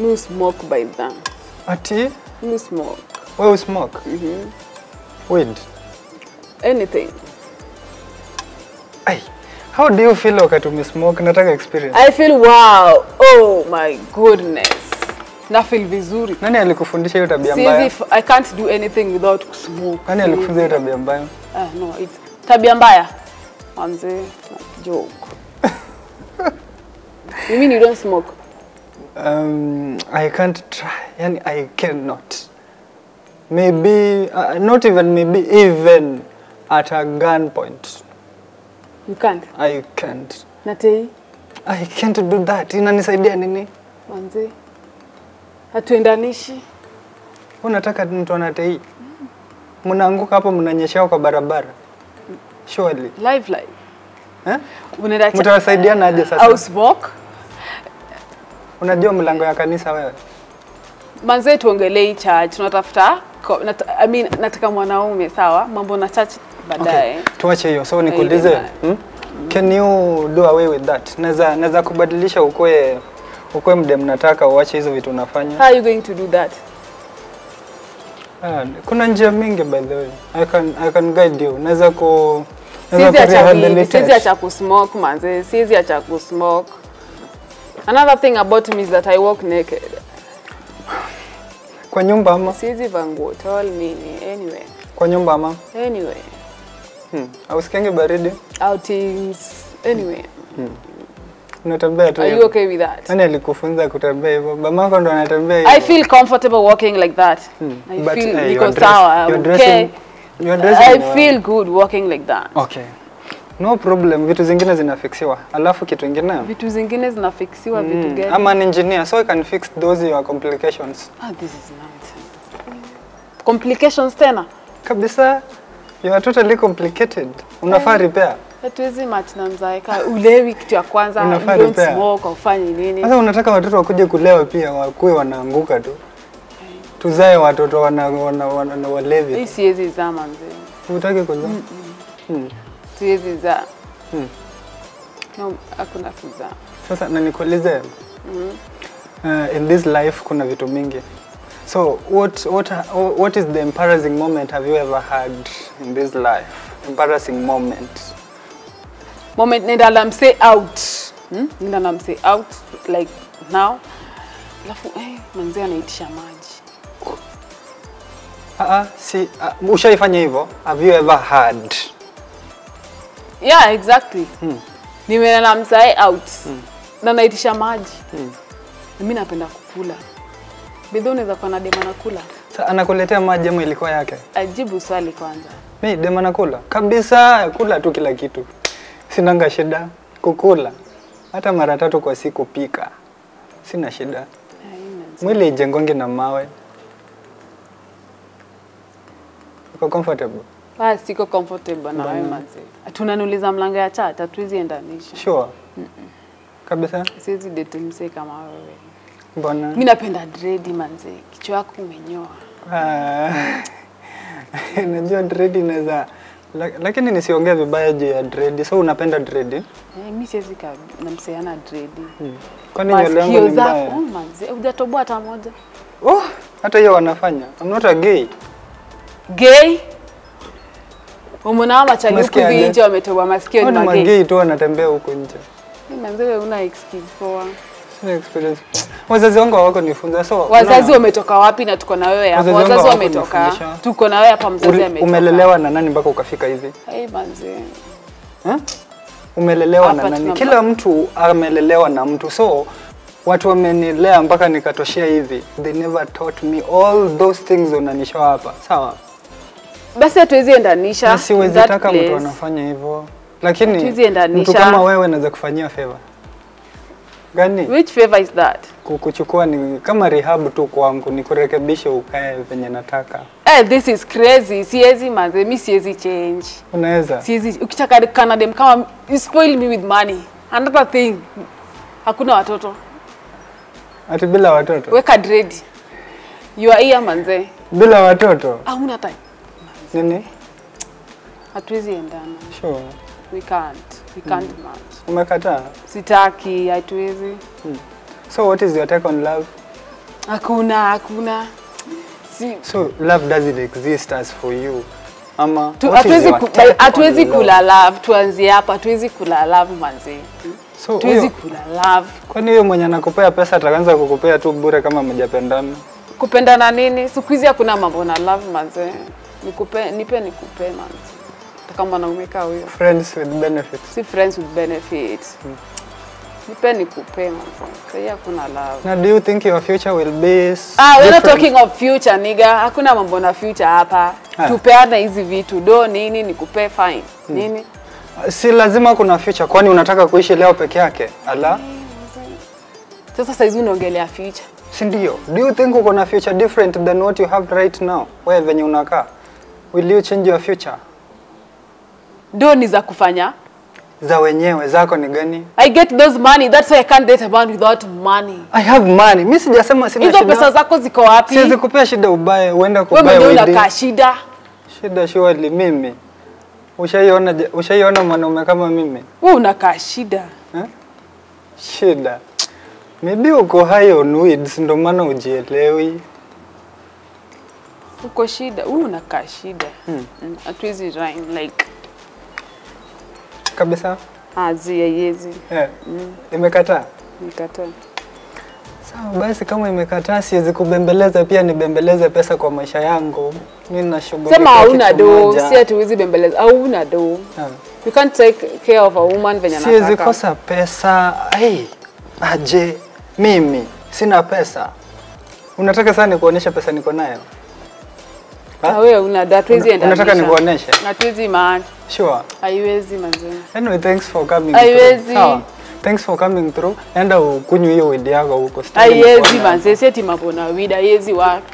Mi smoke by then. Ati Mi smoke. wewe smoke? Weed. Anything. Ai. How do you feel wakati umesmoke? Nataka experience. I feel wow. Oh my goodness. Na feel vizuri. Nani alikufundisha hiyo tabia mbaya? Sisi I can't do anything without smoke. Nani alikufunza hiyo tabia mbaya? Ah, no, it's tabia mbaya. Manze, joke. you mean you don't smoke? Um, I can't try. Yani I cannot. Maybe uh, not even maybe even at a gunpoint. You can't. I can't. Natei, I can't do that. Inanisaidia nini? manze. Hatuendanishi. Unataka mtu anatei? Mnaanguka hapo mnanyeshao kwa barabara. Surely. Live live. Eh? Mtawasaidiana aje sasa? House smoke? Unajua mlango ya kanisa wewe? Manze tuongelei church. Tunatafuta nat, I mean, nataka mwanaume sawa, mambo na church baadaye. Okay. Tuache hiyo. So nikuulize, hmm? Can you do away with that? Naweza naweza kubadilisha ukwe ukwe mde mnataka uache hizo vitu unafanya. How are you going to do that? Ah, kuna njia mingi by the way. I can I can guide you. Naweza ku siwezi acha kusmoke manze, siwezi acha kusmoke. Another thing about me is that I walk naked. Kwa nyumba ama Siwezi vaa nguo me anyway. kwa nyumba ama Anyway, hmm. Ausikiangi baridi? outings anyway. Unatembea tu. Are you okay with that? Nani alikufunza kutembea hivyo? Mamako ndo anatembea hivyo. I feel comfortable walking like that. Hmm. I But, feel uh, niko sawa. okay. dressing- you're dressing I feel good walking like that. Okay. No problem. Vitu zingine zinafixiwa. Alafu kitu ingine Vitu zingine zinafixiwa vitu Mm, gani? I'm an engineer so I can fix those your complications. Ah, this is nonsense. Complications tena? Kabisa. You are totally complicated. Unafaa repair. Hatuwezi match na mzaeka. Ulewi kitu ya kwanza, Unafaa don't repair. smoke, ufanye nini? Sasa unataka watoto wakuje kulewa pia wakuwe wanaanguka tu. Tuzae watoto wana, wana, wana, wana walevi. Hii siwezi zama mzee. Hutaki kuzaa? Siwezi zaa. Hmm. No, hakuna kuzaa. Sasa na nikuulize. mm. Uh, in this life kuna vitu mingi. So what what what is the embarrassing moment have you ever had in this life? Embarrassing moment. Moment nenda la mse out. Hmm? Nenda la mse out like now. Alafu eh, manzee anaitisha maji. Ah, si uh, ushaifanya hivyo? Have you ever had? Yeah, exactly. Nimeenda na msae out. Na naitisha maji. Mimi napenda kukula. Bidho unaweza kuwa na dema nakula. Sa anakuletea maji ama ilikuwa yake? Ajibu swali kwanza. Mi dema nakula kabisa, kula tu kila kitu, sinanga shida kukula, hata mara tatu kwa siku pika, sina shida. Mwili ijengonge na mawe. Uko comfortable? Ah, siko comfortable na wewe mzee. Tunanuliza mlango ya chat, hatuwezi endanisha. Sure. Kabisa? Siwezi date mzee kama wewe. Mbona? Mimi napenda dread manze. Kichwa yako umenyoa. Ah, Najua dread inaweza lakini nisiongee vibaya juu ya dread. So unapenda dread? Eh, mimi siwezi na mzee ana dread. Kwani nywele yangu ni mbaya? mbaya? oh, manze, hujatoboa hata moja. Oh, hata hiyo wanafanya. I'm not a gay. Gay? Umeona machali huku nje wametoboa masikio ni magay. magei tu wanatembea huko nje. Manze una excuse poa. Sina experience. Wazazi wangu hawako nifunza so Wazazi wametoka wapi na tuko na wewe hapa? Wazazi wametoka. Tuko na wewe hapa mzazi ametoka. umelelewa na nani mpaka ukafika hivi? Hey manzi. Eh? Umelelewa na nani? Kila mtu amelelewa na mtu. So watu wamenilea mpaka nikatoshea hivi. They never taught me all those things unanishoa hapa. Sawa? Basi hatuwezi endanisha. Na siwezi taka mtu anafanya hivyo. Lakini mtu kama wewe naweza kufanyia favor. Gani? Which favor is that? Kukuchukua ni kama rehab tu kwangu, ni kurekebishe ukae venye nataka. Eh, this is crazy. Siwezi manze, mimi siwezi change. Unaweza? Siwezi ukitaka Canada kama you spoil me with money. Another thing. Hakuna watoto. Ati bila watoto? Weka dread. You are here manze. Bila watoto? Hauna time. Nini? Hatuwezi endana. Sure. We can't. We can't match. Umekataa? Sitaki, hatuwezi. So what is your take on love? Hakuna, hakuna. Si So love doesn't exist as for you. Ama tu- hatuwezi kula love, tuanzie hapa, hatuwezi kula love manzi. So tuwezi kula love. kwani huyo mwenye anakupea pesa ataanza kukupea tu bure kama mjapendana? Kupendana nini? Siku hizi hakuna mambo na love manzi. Nikupe, nipe nikupe manzi. Hata kama mwanaume kaa huyo. Friends with benefits. Si friends with benefits. Nipe nikupe manzi. Sasa hakuna love. Now do you think your future will be Ah, we're not talking of future nigga. Hakuna mambo na future hapa. Ah. Tupeane hizi vitu. Do nini nikupe fine. Nini? Si lazima kuna future, kwani unataka kuishi leo peke yake? Ala, Sasa saizi unaongelea future. si ndio? Do you think uko na future different than what you have right now? Wewe venye unakaa. Will you change your future? Ndio ni za kufanya. Za wenyewe zako ni gani? I get those money. That's why I can't date a man without money. I have money. Mimi sijasema sina Hizo pesa zako ziko wapi? Siwezi kupea shida ubaye, uenda Wewe kubaya mwenyewe wedding. unakaa shida. Shida surely mimi. Ushaiona ushaiona mwanaume kama mimi? Wewe unakaa shida. Eh? Shida. Maybe uko high on weeds ndio maana ujielewi. Uko shida. huu unakaa shida. hatuwezi hmm. rhyme like Kabisa? azi yezi. mm. Imekataa. imekataa Sawa basi kama imekataa siwezi kubembeleza pia nibembeleze pesa kwa maisha yangu. Mimi nashughulika. Sema hauna do, si hatuwezi bembeleza. Hauna do. yeah. You can't take care of a woman venye Siwezi anataka. kosa pesa. Hey, aje mimi sina pesa. Unataka sana nikuonyesha pesa niko nayo? Na wewe una hatuwezi enda. unataka nikuoneshe? Hatuwezi man. Sure. Haiwezi manze. Anyway, thanks for coming. Haiwezi. Thanks for coming through. Enda ukunywe hiyo weed yako huko. Haiwezi nikuone manze, mapona weed, haiwezi work.